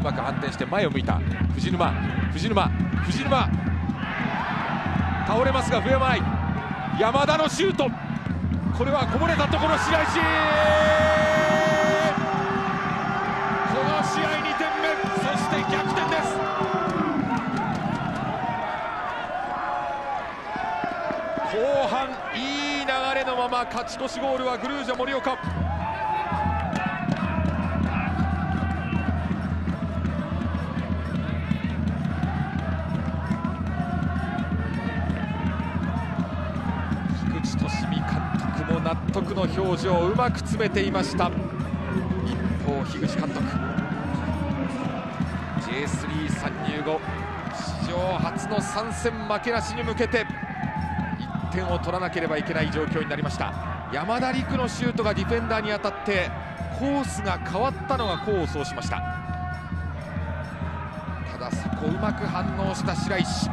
うまく反転して前を向いた。藤沼。藤沼。藤沼。倒れますが笛はない。山田のシュート。これはこぼれたところ白石。この試合2点目。そして逆転です。後半いい流れのまま勝ち越しゴールはグルージャ盛岡。督の表情をうまく詰めていました。一方樋口監督。J3 参入後史上初の3戦負けなしに向けて1点を取らなければいけない状況になりました。山田陸のシュートがディフェンダーに当たってコースが変わったのが功を奏しました。ただそこをうまく反応した白石。